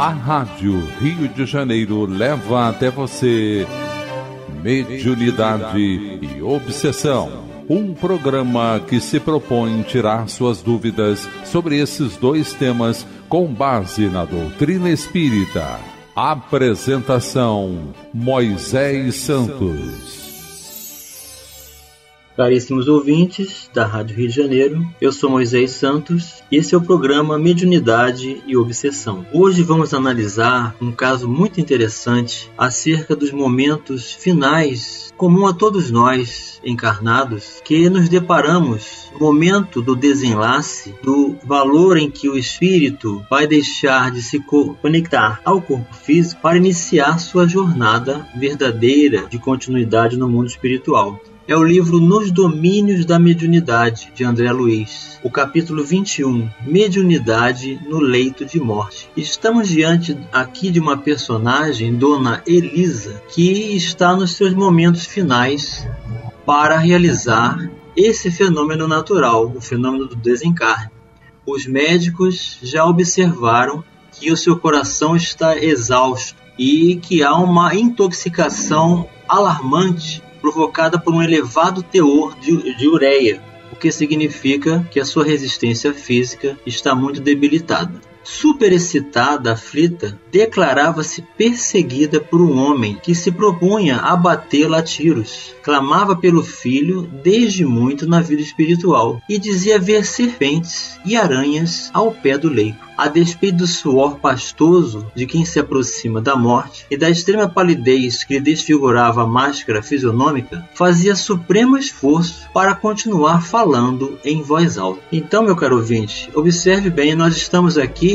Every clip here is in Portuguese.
A Rádio Rio de Janeiro leva até você Mediunidade e Obsessão. Um programa que se propõe tirar suas dúvidas sobre esses dois temas com base na doutrina espírita. Apresentação: Moisés Santos. Caríssimos ouvintes da Rádio Rio de Janeiro, eu sou Moisés Santos e esse é o programa Mediunidade e Obsessão. Hoje vamos analisar um caso muito interessante acerca dos momentos finais comum a todos nós encarnados que nos deparamos no momento do desenlace do valor em que o espírito vai deixar de se conectar ao corpo físico para iniciar sua jornada verdadeira de continuidade no mundo espiritual é o livro Nos Domínios da Mediunidade, de André Luiz, o capítulo 21, Mediunidade no Leito de Morte. Estamos diante aqui de uma personagem, Dona Elisa, que está nos seus momentos finais para realizar esse fenômeno natural, o fenômeno do desencarne. Os médicos já observaram que o seu coração está exausto e que há uma intoxicação alarmante provocada por um elevado teor de, de ureia, o que significa que a sua resistência física está muito debilitada. Superexcitada, aflita, declarava-se perseguida por um homem que se propunha abatê-la a tiros. Clamava pelo filho desde muito na vida espiritual e dizia ver serpentes e aranhas ao pé do leito a despeito do suor pastoso de quem se aproxima da morte e da extrema palidez que lhe desfigurava a máscara fisionômica, fazia supremo esforço para continuar falando em voz alta. Então, meu caro ouvinte, observe bem, nós estamos aqui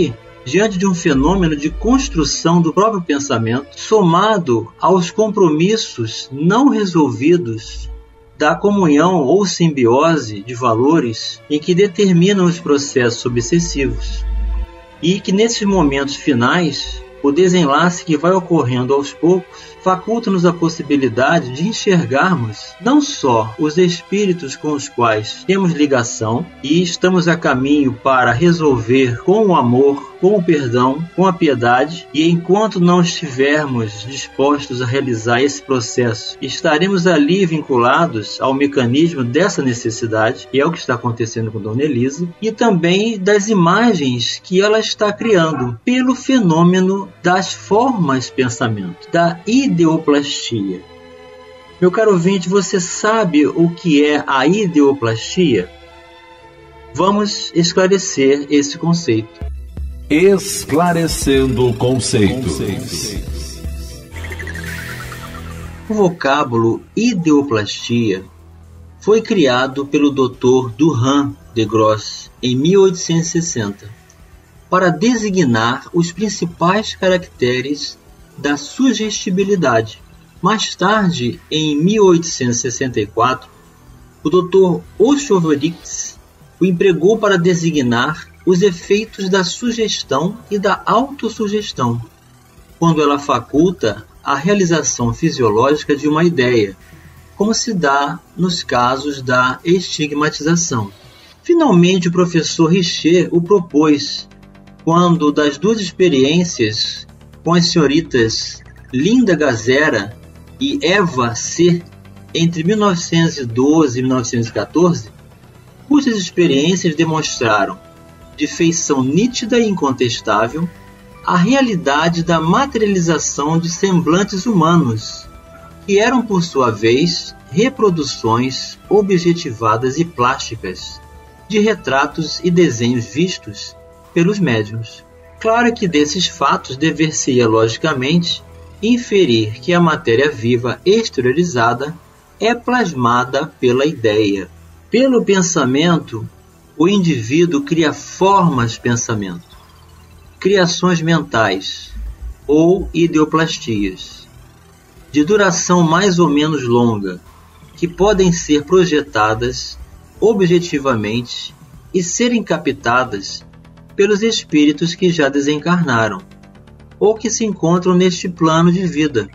diante de um fenômeno de construção do próprio pensamento, somado aos compromissos não resolvidos da comunhão ou simbiose de valores em que determinam os processos obsessivos e que nesses momentos finais, o desenlace que vai ocorrendo aos poucos faculta-nos a possibilidade de enxergarmos não só os espíritos com os quais temos ligação e estamos a caminho para resolver com o amor, com o perdão, com a piedade, e enquanto não estivermos dispostos a realizar esse processo, estaremos ali vinculados ao mecanismo dessa necessidade, e é o que está acontecendo com Dona Elisa, e também das imagens que ela está criando pelo fenômeno das formas pensamento, da ideoplastia. Meu caro ouvinte, você sabe o que é a ideoplastia? Vamos esclarecer esse conceito. Esclarecendo conceitos. O vocábulo ideoplastia foi criado pelo Dr. Duran de Gross em 1860 para designar os principais caracteres da sugestibilidade. Mais tarde, em 1864, o Dr. Oshoverix o empregou para designar os efeitos da sugestão e da autossugestão, quando ela faculta a realização fisiológica de uma ideia, como se dá nos casos da estigmatização. Finalmente, o professor Richer o propôs quando das duas experiências com as senhoritas Linda Gazera e Eva C. entre 1912 e 1914, cujas experiências demonstraram, de feição nítida e incontestável, a realidade da materialização de semblantes humanos, que eram por sua vez reproduções objetivadas e plásticas de retratos e desenhos vistos pelos médiuns. Claro que desses fatos dever-se-ia, logicamente, inferir que a matéria viva exteriorizada é plasmada pela ideia. Pelo pensamento, o indivíduo cria formas pensamento, criações mentais ou ideoplastias, de duração mais ou menos longa, que podem ser projetadas objetivamente e serem captadas pelos espíritos que já desencarnaram ou que se encontram neste plano de vida.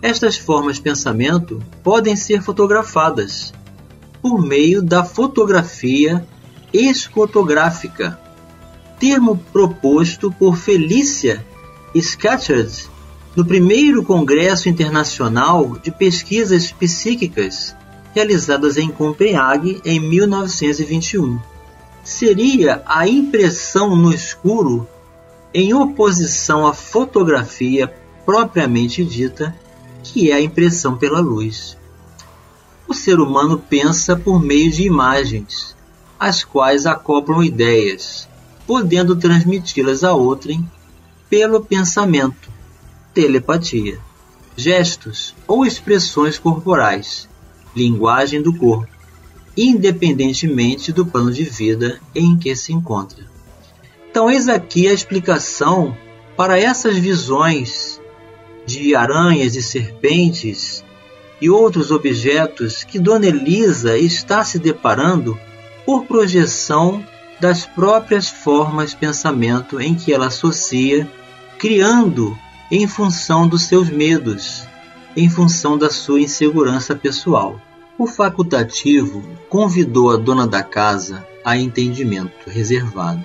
Estas formas de pensamento podem ser fotografadas por meio da fotografia escotográfica, termo proposto por Felícia Scatcherd no primeiro Congresso Internacional de Pesquisas Psíquicas, realizadas em Copenhague em 1921. Seria a impressão no escuro em oposição à fotografia propriamente dita, que é a impressão pela luz. O ser humano pensa por meio de imagens, as quais acoplam ideias, podendo transmiti-las a outrem pelo pensamento, telepatia, gestos ou expressões corporais, linguagem do corpo, independentemente do plano de vida em que se encontra. Então, eis aqui a explicação para essas visões de aranhas e serpentes e outros objetos que Dona Elisa está se deparando por projeção das próprias formas de pensamento em que ela associa, criando em função dos seus medos, em função da sua insegurança pessoal. O facultativo convidou a dona da casa a entendimento reservado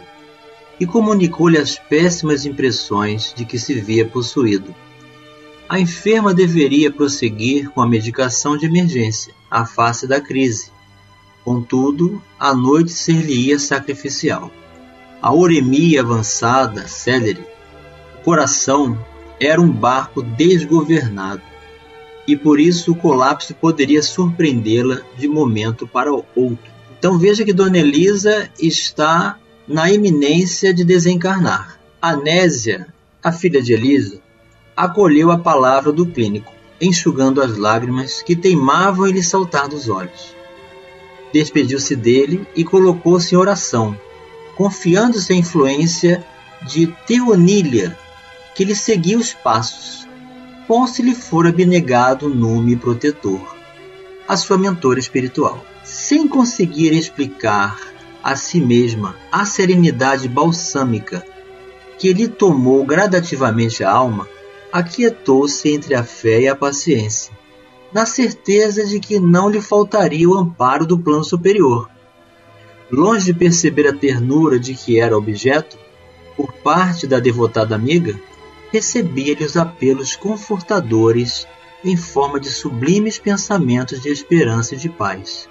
e comunicou-lhe as péssimas impressões de que se via possuído. A enferma deveria prosseguir com a medicação de emergência, à face da crise. Contudo, a noite ser-lhe-ia sacrificial. A uremia avançada, célere, o coração era um barco desgovernado e por isso o colapso poderia surpreendê-la de momento para outro. Então veja que Dona Elisa está na iminência de desencarnar. Anésia, a filha de Elisa, acolheu a palavra do clínico, enxugando as lágrimas que teimavam em lhe saltar dos olhos. Despediu-se dele e colocou-se em oração, confiando-se à influência de Teonília, que lhe seguia os passos, como se lhe fora abnegado o nome protetor, a sua mentora espiritual. Sem conseguir explicar a si mesma a serenidade balsâmica que lhe tomou gradativamente a alma, aquietou-se entre a fé e a paciência, na certeza de que não lhe faltaria o amparo do plano superior. Longe de perceber a ternura de que era objeto, por parte da devotada amiga, recebia-lhe os apelos confortadores em forma de sublimes pensamentos de esperança e de paz.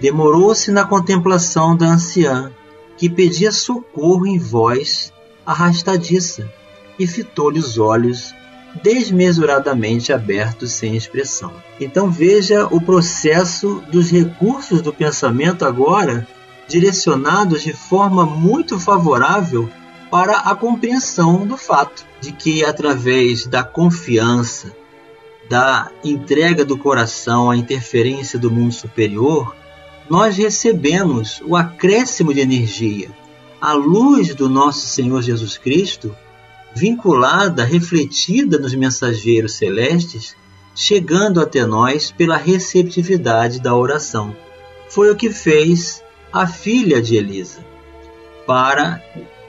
Demorou-se na contemplação da anciã, que pedia socorro em voz arrastadiça, e fitou-lhe os olhos desmesuradamente abertos sem expressão. Então veja o processo dos recursos do pensamento agora direcionados de forma muito favorável para a compreensão do fato de que, através da confiança, da entrega do coração à interferência do mundo superior, nós recebemos o acréscimo de energia, a luz do nosso Senhor Jesus Cristo, vinculada, refletida nos mensageiros celestes, chegando até nós pela receptividade da oração. Foi o que fez a filha de Elisa, para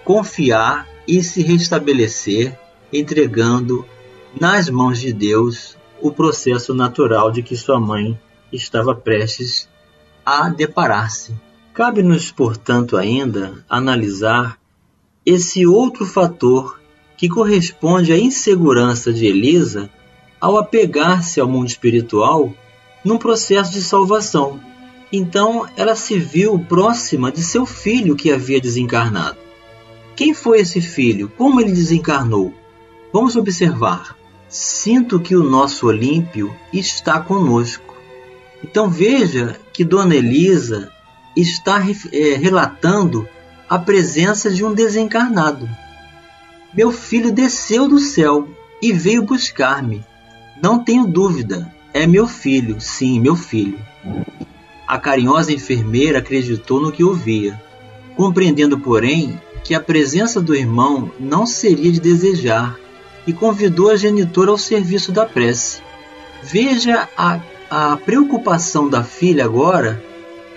confiar e se restabelecer, entregando nas mãos de Deus o processo natural de que sua mãe estava prestes a deparar-se. Cabe-nos, portanto, ainda analisar esse outro fator que corresponde à insegurança de Elisa ao apegar-se ao mundo espiritual num processo de salvação. Então, ela se viu próxima de seu filho que havia desencarnado. Quem foi esse filho? Como ele desencarnou? Vamos observar. Sinto que o nosso Olímpio está conosco. Então veja que Dona Elisa está é, relatando a presença de um desencarnado. Meu filho desceu do céu e veio buscar-me. Não tenho dúvida, é meu filho, sim, meu filho. A carinhosa enfermeira acreditou no que ouvia, compreendendo, porém, que a presença do irmão não seria de desejar e convidou a genitora ao serviço da prece. Veja a, a preocupação da filha agora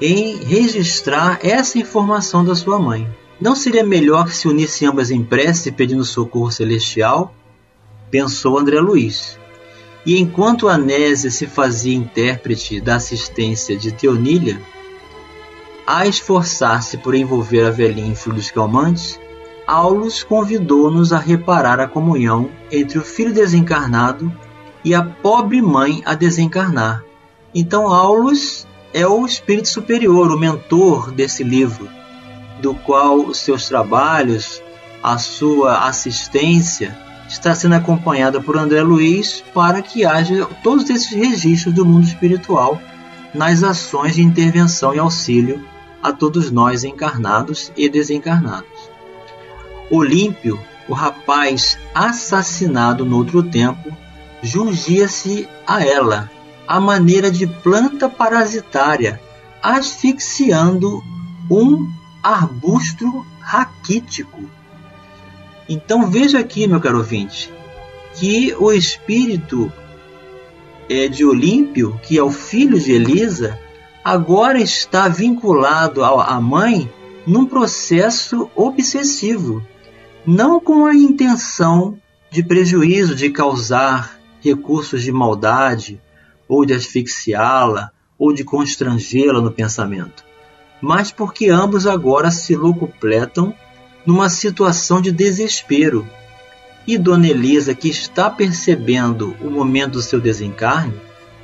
em registrar essa informação da sua mãe. Não seria melhor que se unissem ambas em prece pedindo socorro celestial? Pensou André Luiz. E enquanto Anésia se fazia intérprete da assistência de Teonília, a esforçar-se por envolver a velhinha em fluidos calmantes, Aulus convidou-nos a reparar a comunhão entre o filho desencarnado e a pobre mãe a desencarnar. Então, Aulus é o espírito superior, o mentor desse livro, do qual os seus trabalhos, a sua assistência, está sendo acompanhada por André Luiz para que haja todos esses registros do mundo espiritual nas ações de intervenção e auxílio a todos nós encarnados e desencarnados. Olímpio, o rapaz assassinado no outro tempo, jungia-se a ela, à maneira de planta parasitária, asfixiando um arbusto raquítico. Então veja aqui, meu caro ouvinte, que o espírito é, de Olímpio, que é o filho de Elisa, agora está vinculado à mãe num processo obsessivo, não com a intenção de prejuízo, de causar recursos de maldade, ou de asfixiá-la, ou de constrangê-la no pensamento, mas porque ambos agora se locupletam numa situação de desespero. E Dona Elisa, que está percebendo o momento do seu desencarne,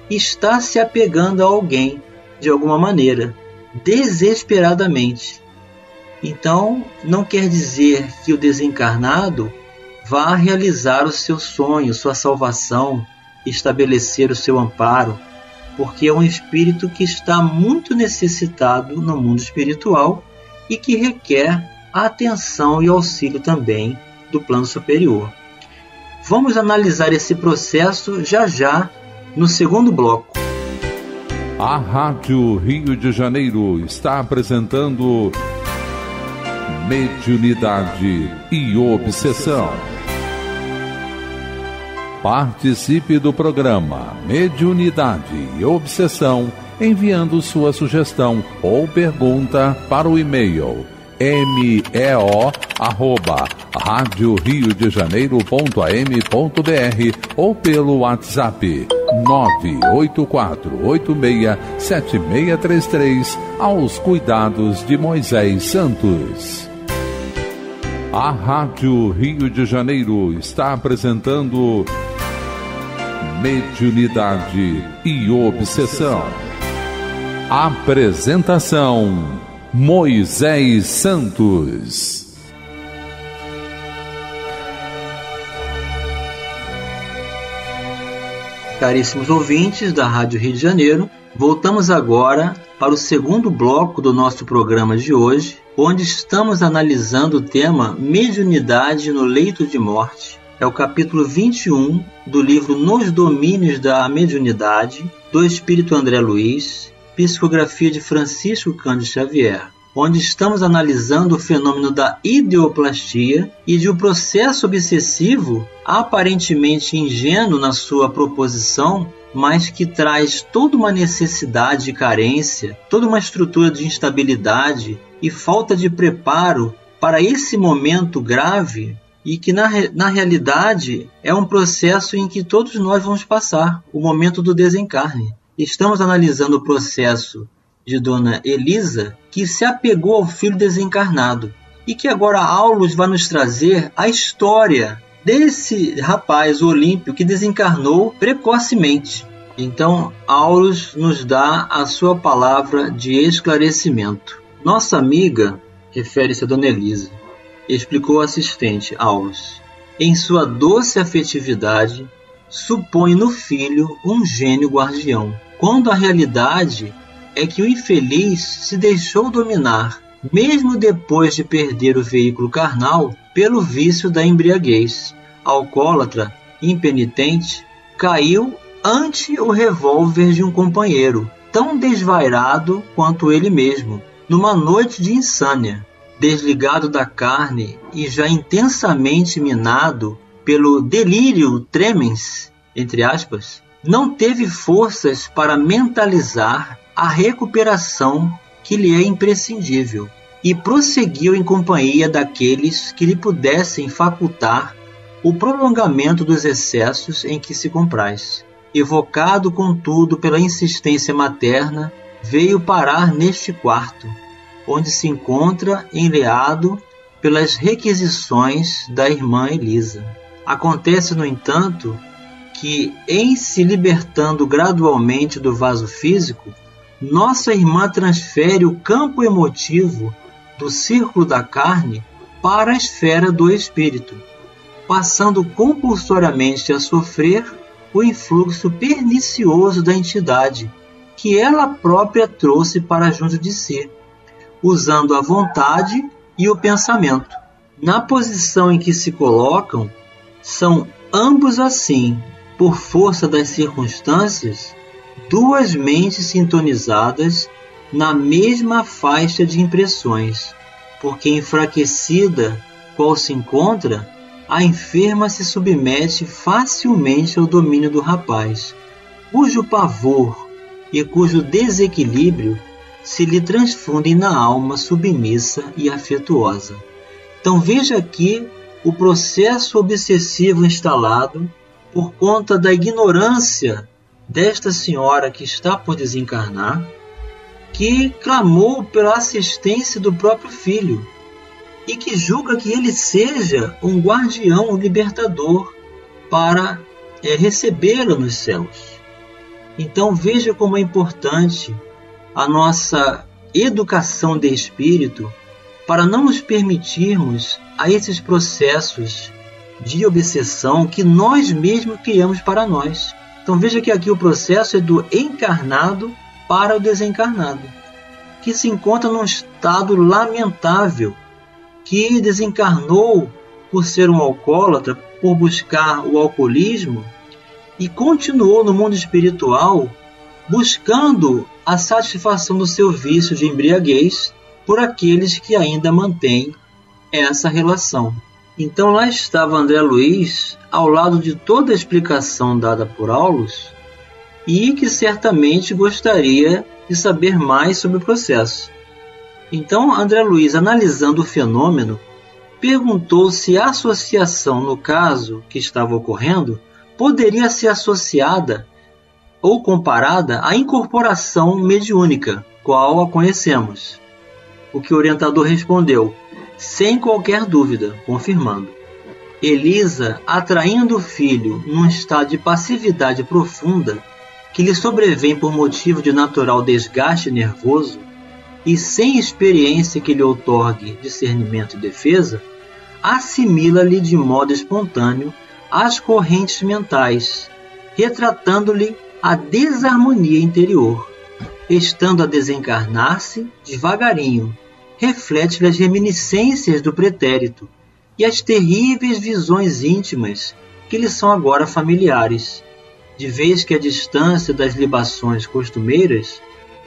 está se apegando a alguém de alguma maneira, desesperadamente. Então, não quer dizer que o desencarnado vá realizar o seu sonho, sua salvação, estabelecer o seu amparo, porque é um espírito que está muito necessitado no mundo espiritual e que requer a atenção e auxílio também do plano superior. Vamos analisar esse processo já já no segundo bloco. A Rádio Rio de Janeiro está apresentando Mediunidade e Obsessão. Participe do programa Mediunidade e Obsessão enviando sua sugestão ou pergunta para o e-mail meo rádio rio de janeiro.am.br ou pelo WhatsApp 984867633 aos cuidados de Moisés Santos. A Rádio Rio de Janeiro está apresentando Mediunidade e Obsessão. Apresentação Moisés Santos. Caríssimos ouvintes da Rádio Rio de Janeiro, voltamos agora para o segundo bloco do nosso programa de hoje, onde estamos analisando o tema Mediunidade no Leito de Morte. É o capítulo 21 do livro Nos Domínios da Mediunidade, do Espírito André Luiz, Psicografia de Francisco Cândido Xavier, onde estamos analisando o fenômeno da ideoplastia e de um processo obsessivo aparentemente ingênuo na sua proposição, mas que traz toda uma necessidade de carência, toda uma estrutura de instabilidade e falta de preparo para esse momento grave e que na, na realidade é um processo em que todos nós vamos passar, o momento do desencarne. Estamos analisando o processo de Dona Elisa, que se apegou ao filho desencarnado, e que agora Aulus vai nos trazer a história desse rapaz Olímpio que desencarnou precocemente. Então, Aulus nos dá a sua palavra de esclarecimento. Nossa amiga, refere-se a Dona Elisa, explicou o assistente Aulus, em sua doce afetividade, supõe no filho um gênio guardião quando a realidade é que o infeliz se deixou dominar, mesmo depois de perder o veículo carnal, pelo vício da embriaguez. Alcoólatra, impenitente, caiu ante o revólver de um companheiro, tão desvairado quanto ele mesmo, numa noite de insânia. Desligado da carne e já intensamente minado pelo delírio tremens, entre aspas, não teve forças para mentalizar a recuperação que lhe é imprescindível e prosseguiu em companhia daqueles que lhe pudessem facultar o prolongamento dos excessos em que se compraz. Evocado, contudo, pela insistência materna, veio parar neste quarto, onde se encontra enleado pelas requisições da irmã Elisa. Acontece, no entanto, que, em se libertando gradualmente do vaso físico, nossa irmã transfere o campo emotivo do círculo da carne para a esfera do espírito, passando compulsoriamente a sofrer o influxo pernicioso da entidade que ela própria trouxe para junto de si, usando a vontade e o pensamento. Na posição em que se colocam, são ambos assim, por força das circunstâncias, duas mentes sintonizadas na mesma faixa de impressões, porque enfraquecida qual se encontra, a enferma se submete facilmente ao domínio do rapaz, cujo pavor e cujo desequilíbrio se lhe transfundem na alma submissa e afetuosa. Então veja aqui o processo obsessivo instalado por conta da ignorância desta senhora que está por desencarnar, que clamou pela assistência do próprio filho e que julga que ele seja um guardião, um libertador para é, recebê-la nos céus. Então veja como é importante a nossa educação de espírito para não nos permitirmos a esses processos de obsessão que nós mesmos criamos para nós. Então veja que aqui o processo é do encarnado para o desencarnado, que se encontra num estado lamentável, que desencarnou por ser um alcoólatra, por buscar o alcoolismo e continuou no mundo espiritual buscando a satisfação do seu vício de embriaguez por aqueles que ainda mantêm essa relação. Então lá estava André Luiz ao lado de toda a explicação dada por Aulus e que certamente gostaria de saber mais sobre o processo. Então André Luiz, analisando o fenômeno, perguntou se a associação no caso que estava ocorrendo poderia ser associada ou comparada à incorporação mediúnica, qual a conhecemos. O que o orientador respondeu: sem qualquer dúvida, confirmando. Elisa, atraindo o filho num estado de passividade profunda, que lhe sobrevém por motivo de natural desgaste nervoso, e sem experiência que lhe outorgue discernimento e defesa, assimila-lhe de modo espontâneo as correntes mentais, retratando-lhe a desarmonia interior, estando a desencarnar-se devagarinho, reflete-lhe as reminiscências do pretérito e as terríveis visões íntimas que lhe são agora familiares, de vez que a distância das libações costumeiras,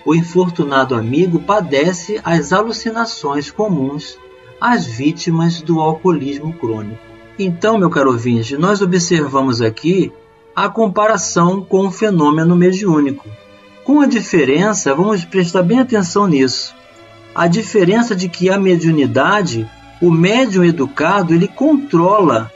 o infortunado amigo padece as alucinações comuns às vítimas do alcoolismo crônico. Então, meu caro ouvinte, nós observamos aqui a comparação com o fenômeno mediúnico. Com a diferença, vamos prestar bem atenção nisso, a diferença de que a mediunidade, o médium educado, ele controla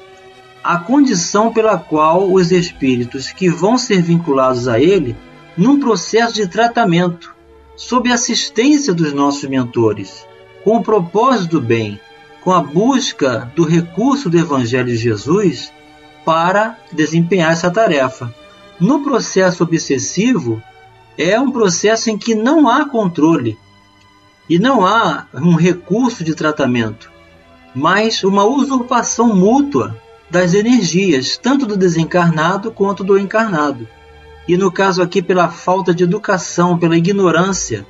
a condição pela qual os espíritos que vão ser vinculados a ele num processo de tratamento, sob assistência dos nossos mentores, com o propósito do bem, com a busca do recurso do Evangelho de Jesus para desempenhar essa tarefa. No processo obsessivo, é um processo em que não há controle, e não há um recurso de tratamento, mas uma usurpação mútua das energias, tanto do desencarnado quanto do encarnado. E no caso aqui, pela falta de educação, pela ignorância,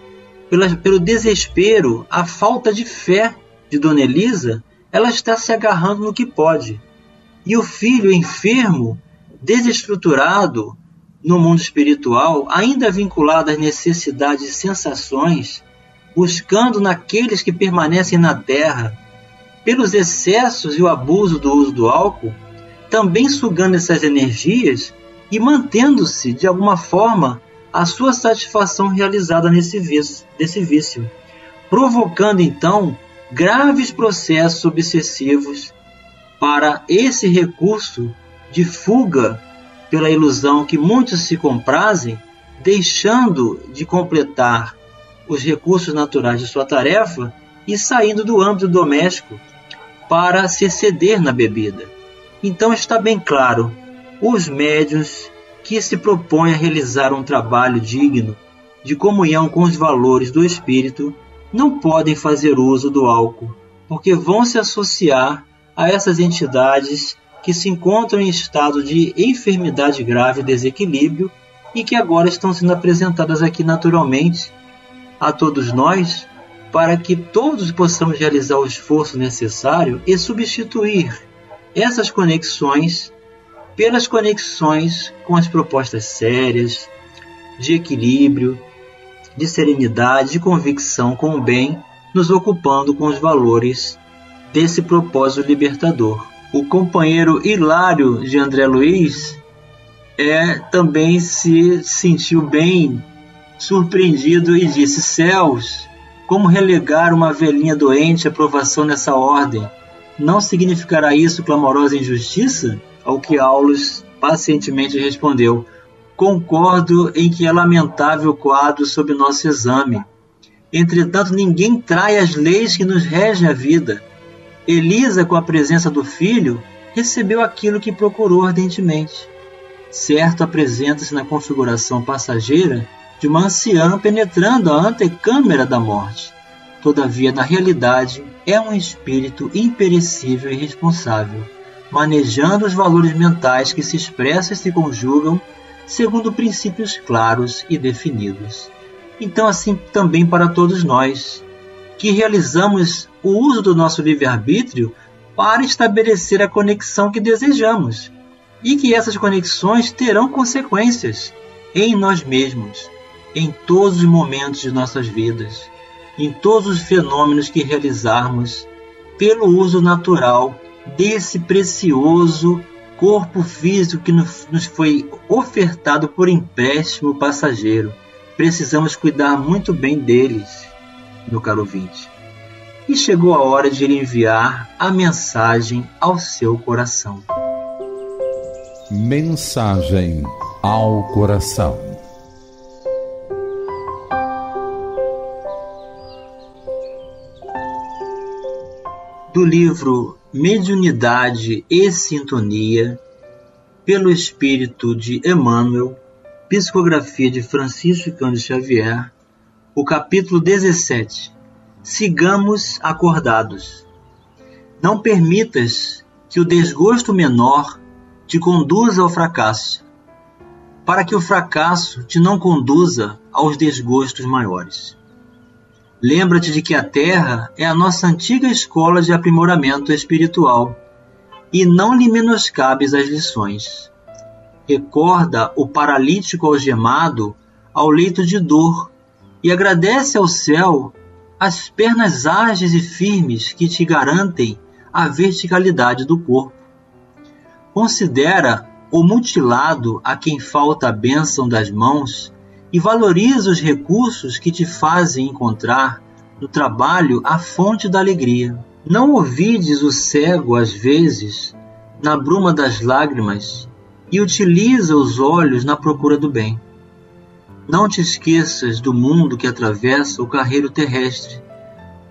pela, pelo desespero, a falta de fé de Dona Elisa, ela está se agarrando no que pode. E o filho enfermo, desestruturado no mundo espiritual, ainda vinculado às necessidades e sensações, buscando naqueles que permanecem na terra, pelos excessos e o abuso do uso do álcool, também sugando essas energias e mantendo-se de alguma forma a sua satisfação realizada nesse vício, desse vício, provocando então graves processos obsessivos para esse recurso de fuga pela ilusão que muitos se comprazem, deixando de completar os recursos naturais de sua tarefa e saindo do âmbito doméstico para se exceder na bebida. Então está bem claro, os médios que se propõem a realizar um trabalho digno de comunhão com os valores do espírito não podem fazer uso do álcool, porque vão se associar a essas entidades que se encontram em estado de enfermidade grave e desequilíbrio e que agora estão sendo apresentadas aqui naturalmente a todos nós para que todos possamos realizar o esforço necessário e substituir essas conexões pelas conexões com as propostas sérias, de equilíbrio, de serenidade, de convicção com o bem, nos ocupando com os valores desse propósito libertador. O companheiro Hilário de André Luiz é, também se sentiu bem surpreendido e disse: Céus, como relegar uma velhinha doente à provação nessa ordem? Não significará isso clamorosa injustiça? Ao que Aulus pacientemente respondeu: Concordo em que é lamentável o quadro sob nosso exame. Entretanto, ninguém trai as leis que nos regem a vida. Elisa, com a presença do filho, recebeu aquilo que procurou ardentemente. Certo, apresenta-se na configuração passageira de uma anciã penetrando a antecâmara da morte. Todavia, na realidade, é um espírito imperecível e responsável, manejando os valores mentais que se expressam e se conjugam segundo princípios claros e definidos. Então, assim também para todos nós, que realizamos o uso do nosso livre-arbítrio para estabelecer a conexão que desejamos, e que essas conexões terão consequências em nós mesmos, em todos os momentos de nossas vidas, em todos os fenômenos que realizarmos pelo uso natural desse precioso corpo físico que nos foi ofertado por empréstimo passageiro. Precisamos cuidar muito bem deles, meu caro ouvinte. E chegou a hora de enviar a mensagem ao seu coração. Mensagem ao coração. do livro Mediunidade e Sintonia, pelo Espírito de Emmanuel, psicografia de Francisco Cândido Xavier, o capítulo 17. Sigamos acordados. Não permitas que o desgosto menor te conduza ao fracasso, para que o fracasso te não conduza aos desgostos maiores. Lembra-te de que a Terra é a nossa antiga escola de aprimoramento espiritual e não lhe menoscabes as lições. Recorda o paralítico algemado ao leito de dor e agradece ao céu as pernas ágeis e firmes que te garantem a verticalidade do corpo. Considera o mutilado a quem falta a bênção das mãos e valoriza os recursos que te fazem encontrar no trabalho a fonte da alegria. Não ouvides o cego às vezes na bruma das lágrimas e utiliza os olhos na procura do bem. Não te esqueças do mundo que atravessa o carreiro terrestre,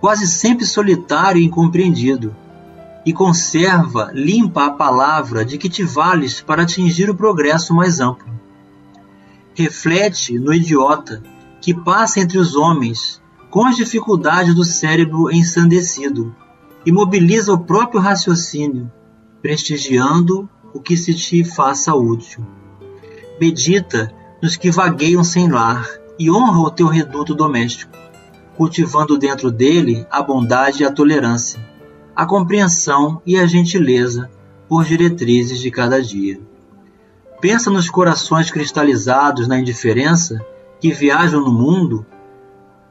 quase sempre solitário e incompreendido, e conserva limpa a palavra de que te vales para atingir o progresso mais amplo. Reflete no idiota que passa entre os homens com as dificuldades do cérebro ensandecido e mobiliza o próprio raciocínio, prestigiando o que se te faça útil. Medita nos que vagueiam sem lar e honra o teu reduto doméstico, cultivando dentro dele a bondade e a tolerância, a compreensão e a gentileza por diretrizes de cada dia. Pensa nos corações cristalizados na indiferença que viajam no mundo,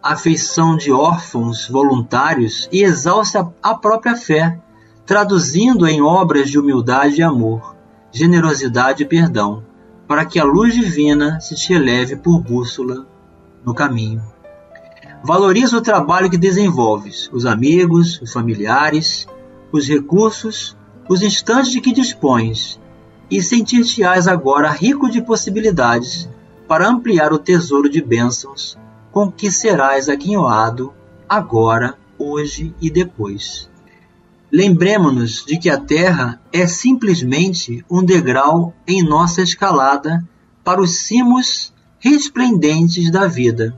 afeição de órfãos voluntários e exausta a própria fé, traduzindo em obras de humildade e amor, generosidade e perdão, para que a luz divina se te eleve por bússola no caminho. Valoriza o trabalho que desenvolves, os amigos, os familiares, os recursos, os instantes de que dispões e sentir-te-ás agora rico de possibilidades para ampliar o tesouro de bênçãos com que serás aquinhoado agora, hoje e depois. Lembremos-nos de que a Terra é simplesmente um degrau em nossa escalada para os cimos resplendentes da vida.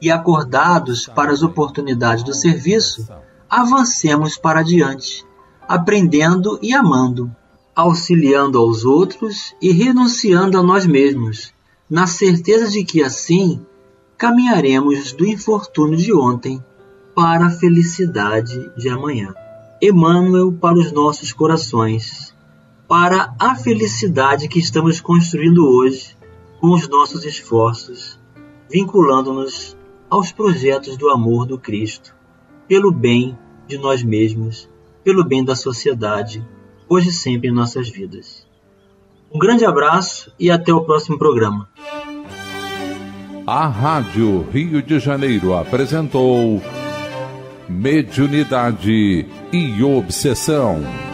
E acordados para as oportunidades do serviço, avancemos para diante, aprendendo e amando, auxiliando aos outros e renunciando a nós mesmos, na certeza de que assim caminharemos do infortúnio de ontem para a felicidade de amanhã. Emmanuel para os nossos corações, para a felicidade que estamos construindo hoje com os nossos esforços, vinculando-nos aos projetos do amor do Cristo, pelo bem de nós mesmos, pelo bem da sociedade, hoje e sempre em nossas vidas. Um grande abraço e até o próximo programa. A Rádio Rio de Janeiro apresentou Mediunidade e Obsessão.